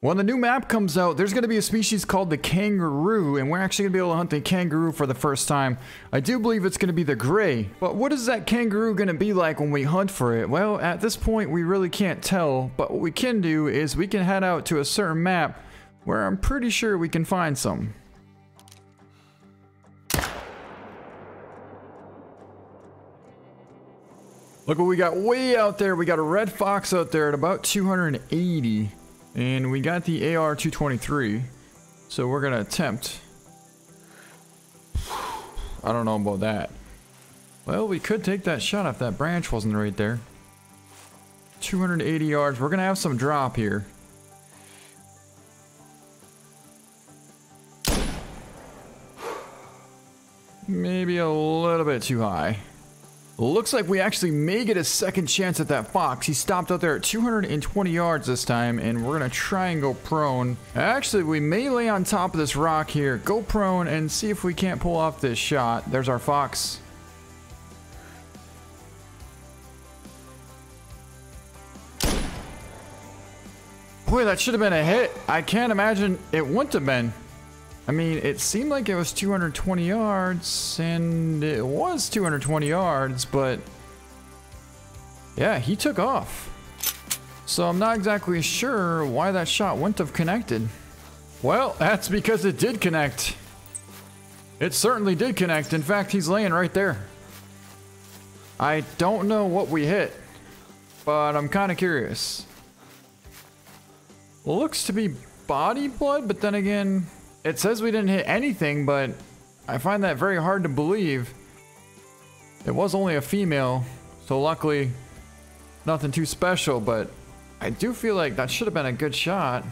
When the new map comes out, there's going to be a species called the kangaroo, and we're actually going to be able to hunt the kangaroo for the first time. I do believe it's going to be the gray, but what is that kangaroo going to be like when we hunt for it? Well, at this point, we really can't tell, but what we can do is we can head out to a certain map where I'm pretty sure we can find some. Look what we got way out there. We got a red fox out there at about 280. And we got the AR-223. So we're going to attempt. I don't know about that. Well, we could take that shot if that branch wasn't right there. 280 yards. We're going to have some drop here. Maybe a little bit too high. Looks like we actually may get a second chance at that fox. He stopped out there at 220 yards this time, and we're going to try and go prone. Actually, we may lay on top of this rock here, go prone, and see if we can't pull off this shot. There's our fox. Boy, that should have been a hit. I can't imagine it wouldn't have been. I mean, it seemed like it was 220 yards, and it was 220 yards, but yeah, he took off. So I'm not exactly sure why that shot wouldn't have connected. Well, that's because it did connect. It certainly did connect. In fact, he's laying right there. I don't know what we hit, but I'm kind of curious. Looks to be body blood, but then again, it says we didn't hit anything, but I find that very hard to believe. It was only a female, so luckily nothing too special, but I do feel like that should have been a good shot.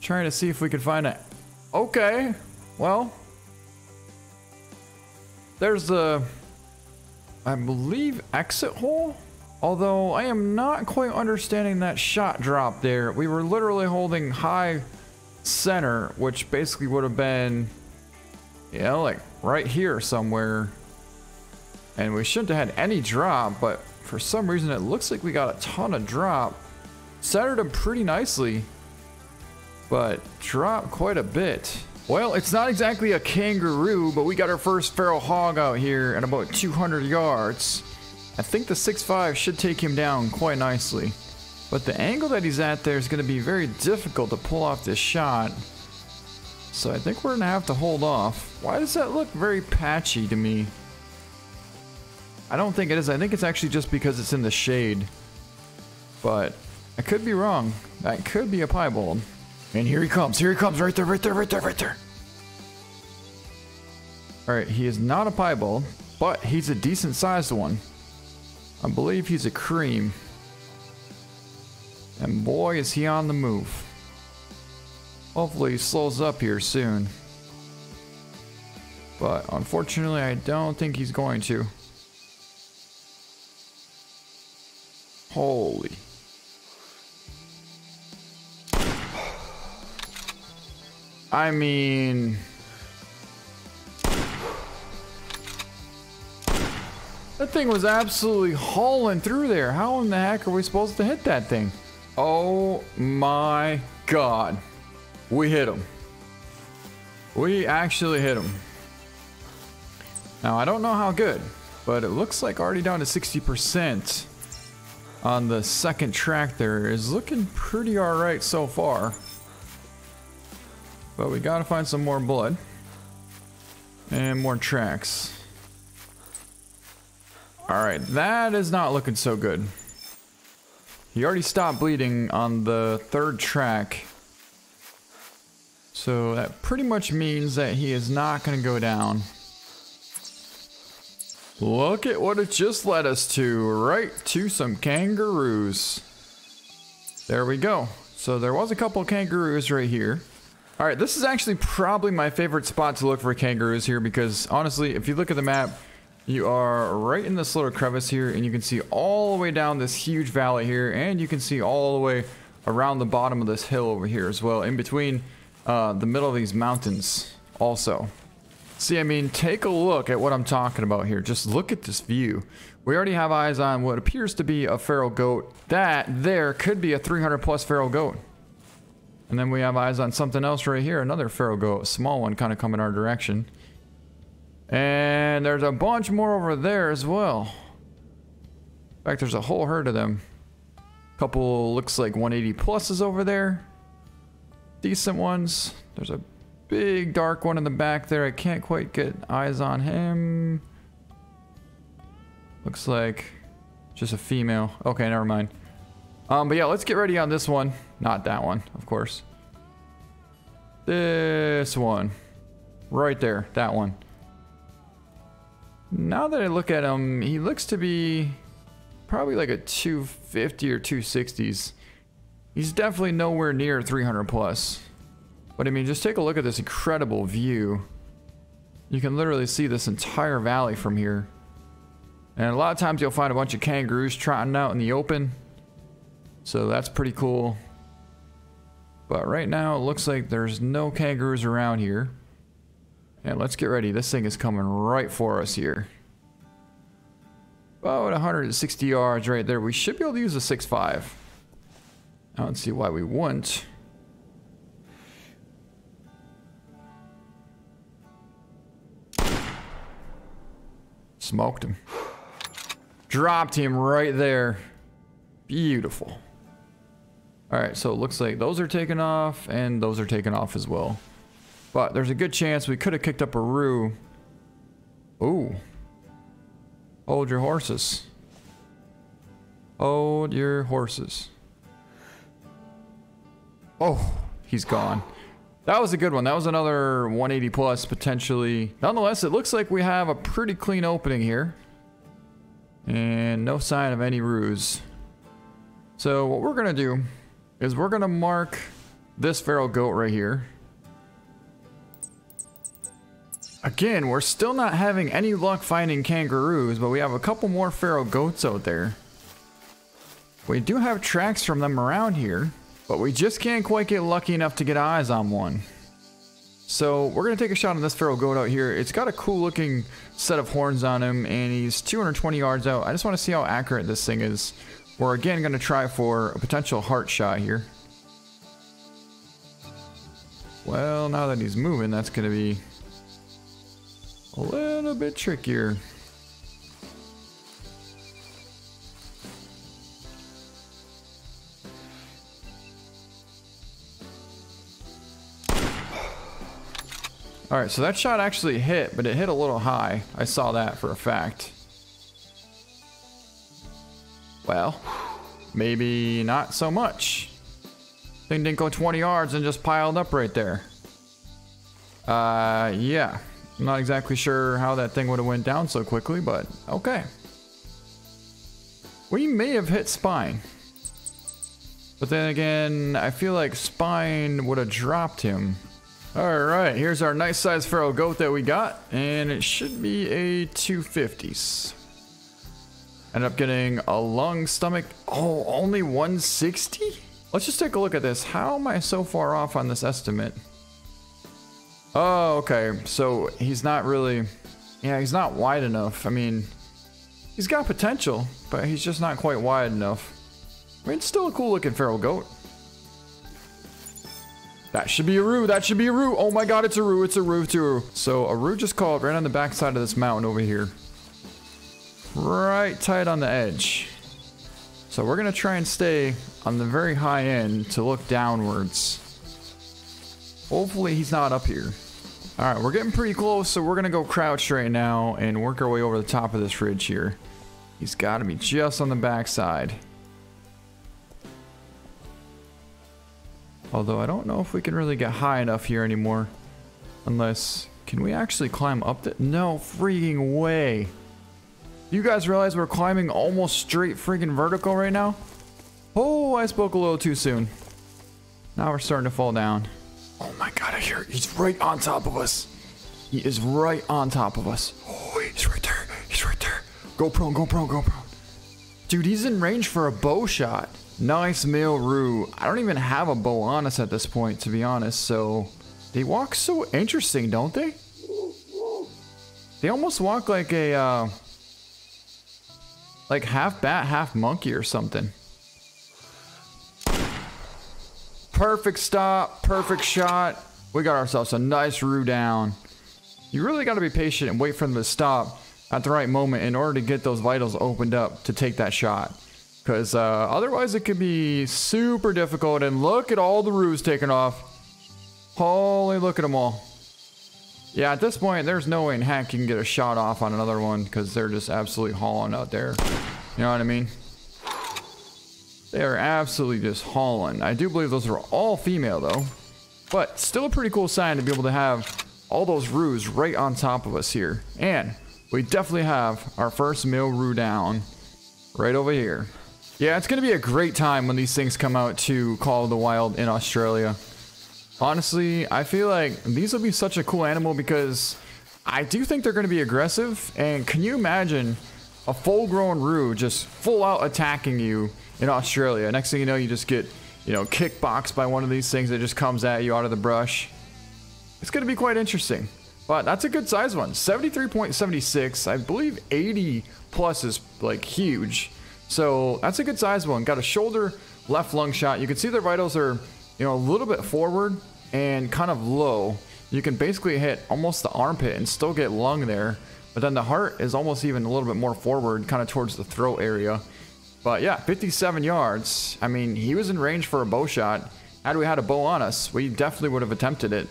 Trying to see if we could find it. Okay, well, there's the, I believe, exit hole? Although I am not quite understanding that shot drop there. We were literally holding high center, which basically would have been, know, like right here somewhere. And we shouldn't have had any drop, but for some reason it looks like we got a ton of drop. Centered him pretty nicely, but dropped quite a bit. Well, it's not exactly a kangaroo, but we got our first feral hog out here at about 200 yards. I think the 6.5 should take him down quite nicely. But the angle that he's at there is going to be very difficult to pull off this shot. So I think we're going to have to hold off. Why does that look very patchy to me? I don't think it is. I think it's actually just because it's in the shade. But I could be wrong. That could be a piebald. And here he comes. Here he comes. Right there, right there, right there, right there. Alright, he is not a piebald, but he's a decent sized one. I believe he's a cream. And boy, is he on the move. Hopefully he slows up here soon. But unfortunately, I don't think he's going to. Holy. I mean... That thing was absolutely hauling through there. How in the heck are we supposed to hit that thing? Oh my god. We hit him. We actually hit him. Now, I don't know how good, but it looks like already down to 60% on the second track there is looking pretty alright so far. But we gotta find some more blood. And more tracks. Alright, that is not looking so good. He already stopped bleeding on the third track. So that pretty much means that he is not going to go down. Look at what it just led us to. Right to some kangaroos. There we go. So there was a couple kangaroos right here. Alright, this is actually probably my favorite spot to look for kangaroos here because honestly, if you look at the map, you are right in this little crevice here and you can see all the way down this huge valley here and you can see all the way around the bottom of this hill over here as well in between uh, the middle of these mountains also. See, I mean, take a look at what I'm talking about here. Just look at this view. We already have eyes on what appears to be a feral goat. That there could be a 300 plus feral goat. And then we have eyes on something else right here. Another feral goat. A small one kind of coming our direction. And there's a bunch more over there as well. In fact, there's a whole herd of them. Couple looks like 180 pluses over there. Decent ones. There's a big dark one in the back there. I can't quite get eyes on him. Looks like just a female. Okay, never mind. Um, but yeah, let's get ready on this one. Not that one, of course. This one. Right there, that one. Now that I look at him, he looks to be probably like a 250 or 260s. He's definitely nowhere near 300 plus. But I mean, just take a look at this incredible view. You can literally see this entire valley from here. And a lot of times you'll find a bunch of kangaroos trotting out in the open. So that's pretty cool. But right now it looks like there's no kangaroos around here. And let's get ready. This thing is coming right for us here. About 160 yards right there. We should be able to use a 6.5. I don't see why we wouldn't. Smoked him. Dropped him right there. Beautiful. Alright, so it looks like those are taken off, and those are taken off as well. But there's a good chance we could have kicked up a roo. Ooh. Hold your horses. Hold your horses. Oh, he's gone. That was a good one. That was another 180 plus potentially. Nonetheless, it looks like we have a pretty clean opening here. And no sign of any roos. So what we're going to do is we're going to mark this feral goat right here. Again, we're still not having any luck finding kangaroos, but we have a couple more feral goats out there. We do have tracks from them around here. But we just can't quite get lucky enough to get eyes on one. So we're going to take a shot on this feral goat out here. It's got a cool looking set of horns on him and he's 220 yards out. I just want to see how accurate this thing is. We're again going to try for a potential heart shot here. Well, now that he's moving, that's going to be a little bit trickier. Alright, so that shot actually hit, but it hit a little high. I saw that for a fact. Well, maybe not so much. Thing didn't go 20 yards and just piled up right there. Uh, yeah. I'm not exactly sure how that thing would have went down so quickly, but okay. We may have hit spine. But then again, I feel like spine would have dropped him. Alright, here's our nice sized feral goat that we got, and it should be a 250s. Ended up getting a lung, stomach, oh, only 160? Let's just take a look at this. How am I so far off on this estimate? Oh, okay, so he's not really, yeah, he's not wide enough. I mean, he's got potential, but he's just not quite wide enough. I mean, it's still a cool looking feral goat. That should be a roo. That should be a roo. Oh my god, it's a roo. It's a roo too. So a roo just called right on the backside of this mountain over here. Right tight on the edge. So we're going to try and stay on the very high end to look downwards. Hopefully he's not up here. Alright, we're getting pretty close, so we're going to go crouch right now and work our way over the top of this ridge here. He's got to be just on the backside. Although I don't know if we can really get high enough here anymore. Unless, can we actually climb up the, no freaking way. You guys realize we're climbing almost straight freaking vertical right now? Oh, I spoke a little too soon. Now we're starting to fall down. Oh my god, I hear he's right on top of us. He is right on top of us. Oh, he's right there. He's right there. Go prone, go prone, go prone. Dude, he's in range for a bow shot. Nice male Roo. I don't even have a bow on us at this point, to be honest, so... They walk so interesting, don't they? They almost walk like a, uh... Like half bat, half monkey or something. Perfect stop, perfect shot. We got ourselves a nice roo down. You really got to be patient and wait for them to stop at the right moment in order to get those vitals opened up to take that shot. Because uh, otherwise it could be super difficult. And look at all the roos taken off. Holy, look at them all. Yeah, at this point, there's no way in heck you can get a shot off on another one because they're just absolutely hauling out there. You know what I mean? They are absolutely just hauling. I do believe those are all female though. But still a pretty cool sign to be able to have all those roos right on top of us here. And we definitely have our first male roo down right over here. Yeah, it's going to be a great time when these things come out to Call of the Wild in Australia. Honestly, I feel like these will be such a cool animal because I do think they're going to be aggressive. And can you imagine a full-grown roo just full out attacking you in Australia? Next thing you know, you just get, you know, kickboxed by one of these things that just comes at you out of the brush. It's going to be quite interesting. But that's a good size one. 73.76. I believe 80 plus is like huge. So that's a good size one. Got a shoulder left lung shot. You can see their vitals are, you know, a little bit forward and kind of low. You can basically hit almost the armpit and still get lung there. But then the heart is almost even a little bit more forward, kind of towards the throat area. But yeah, 57 yards. I mean, he was in range for a bow shot. Had we had a bow on us, we definitely would have attempted it.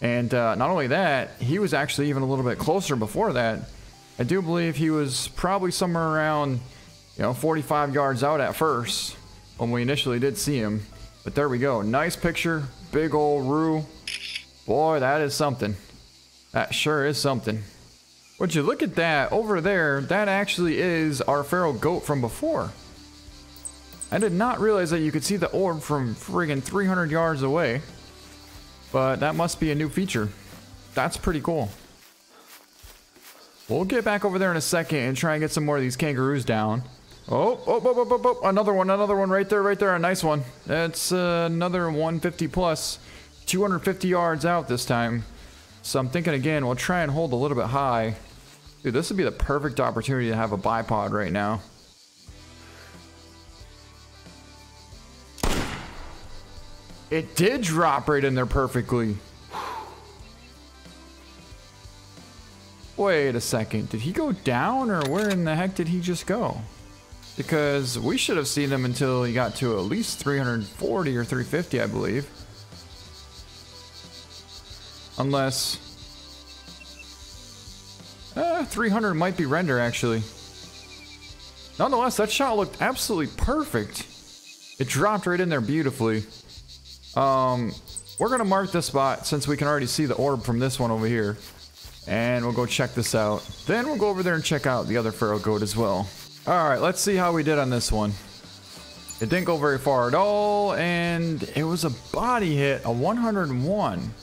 And uh, not only that, he was actually even a little bit closer before that. I do believe he was probably somewhere around, you know, 45 yards out at first when we initially did see him. But there we go. Nice picture. Big old roo. Boy, that is something. That sure is something. Would you look at that over there? That actually is our feral goat from before. I did not realize that you could see the orb from friggin' 300 yards away. But that must be a new feature. That's pretty cool. We'll get back over there in a second and try and get some more of these kangaroos down. Oh, oh, oh, oh, oh, oh, another one, another one right there, right there, a nice one. That's uh, another 150 plus, 250 yards out this time. So I'm thinking again, we'll try and hold a little bit high. Dude, this would be the perfect opportunity to have a bipod right now. It did drop right in there perfectly. Wait a second. Did he go down or where in the heck did he just go? Because we should have seen him until he got to at least 340 or 350, I believe. Unless... Uh, 300 might be render, actually. Nonetheless, that shot looked absolutely perfect. It dropped right in there beautifully. Um, we're going to mark this spot since we can already see the orb from this one over here. And we'll go check this out. Then we'll go over there and check out the other feral goat as well. Alright, let's see how we did on this one. It didn't go very far at all, and it was a body hit, a 101.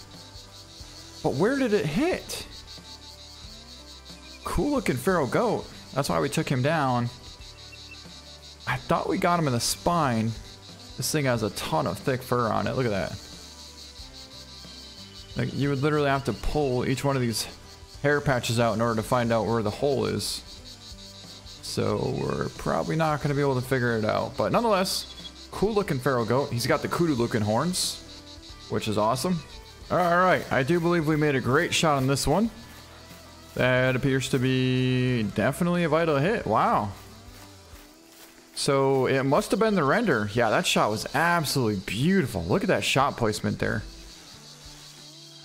But where did it hit? Cool looking feral goat. That's why we took him down. I thought we got him in the spine. This thing has a ton of thick fur on it. Look at that. Like you would literally have to pull each one of these hair patches out in order to find out where the hole is. So we're probably not going to be able to figure it out. But nonetheless, cool looking feral goat. He's got the kudu looking horns, which is awesome. All right, I do believe we made a great shot on this one. That appears to be definitely a vital hit. Wow. So it must have been the render. Yeah, that shot was absolutely beautiful. Look at that shot placement there.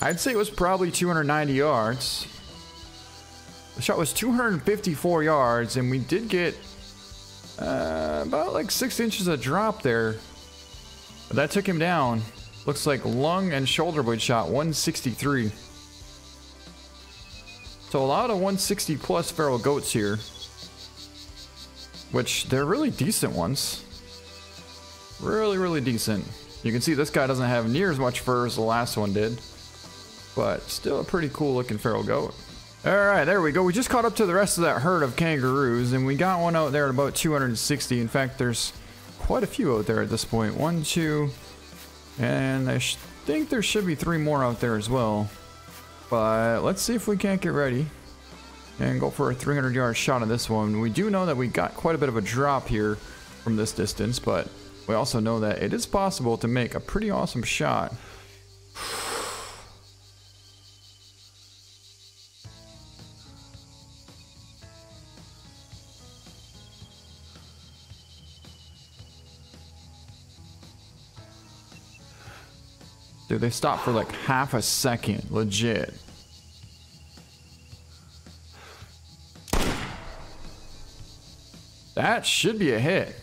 I'd say it was probably 290 yards. The shot was 254 yards, and we did get uh, about like six inches of drop there. But that took him down. Looks like lung and shoulder blade shot 163. So a lot of 160 plus feral goats here. Which, they're really decent ones. Really, really decent. You can see this guy doesn't have near as much fur as the last one did. But still a pretty cool looking feral goat. Alright, there we go. We just caught up to the rest of that herd of kangaroos, and we got one out there at about 260. In fact, there's quite a few out there at this point. One, two, and I think there should be three more out there as well. But let's see if we can't get ready and go for a 300 yard shot on this one. We do know that we got quite a bit of a drop here from this distance, but we also know that it is possible to make a pretty awesome shot. Dude, they stopped for like half a second, legit. That should be a hit.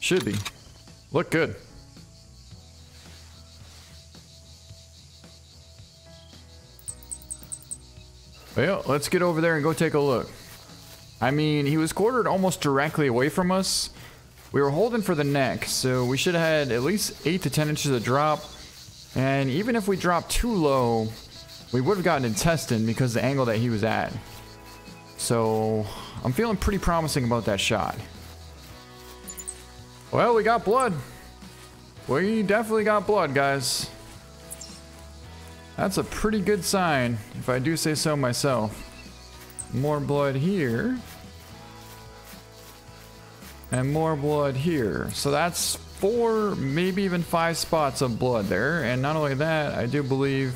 Should be. Look good. Well, let's get over there and go take a look. I mean, he was quartered almost directly away from us. We were holding for the neck, so we should have had at least 8 to 10 inches of drop. And even if we dropped too low, we would have gotten intestine because the angle that he was at. So, I'm feeling pretty promising about that shot. Well, we got blood. We definitely got blood, guys. That's a pretty good sign, if I do say so myself. More blood here. And more blood here. So that's four, maybe even five spots of blood there. And not only that, I do believe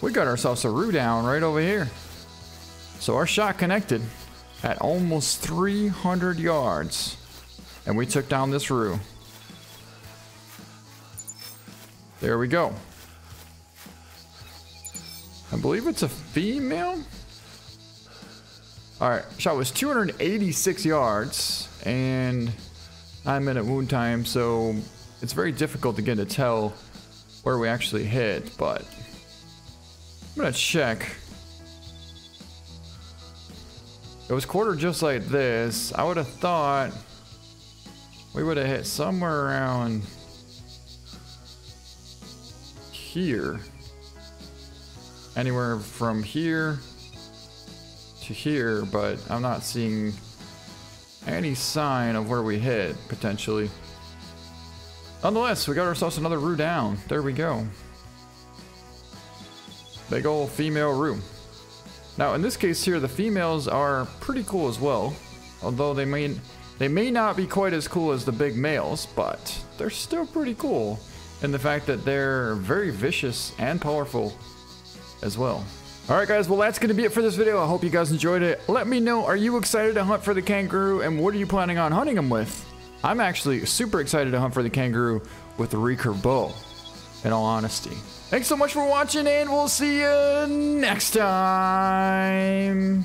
we got ourselves a roo down right over here. So our shot connected at almost 300 yards. And we took down this roo. There we go. I believe it's a female. All right, shot was 286 yards and nine minute wound time. So it's very difficult to get to tell where we actually hit, but I'm gonna check. It was quartered just like this. I would have thought we would have hit somewhere around here. Anywhere from here to here, but I'm not seeing any sign of where we hit, potentially. Nonetheless, we got ourselves another roo down. There we go. Big old female room. Now, in this case here, the females are pretty cool as well. Although they may they may not be quite as cool as the big males, but they're still pretty cool in the fact that they're very vicious and powerful as well. Alright guys, well that's going to be it for this video. I hope you guys enjoyed it. Let me know, are you excited to hunt for the kangaroo and what are you planning on hunting them with? I'm actually super excited to hunt for the kangaroo with the recurve bow, in all honesty. Thanks so much for watching and we'll see you next time.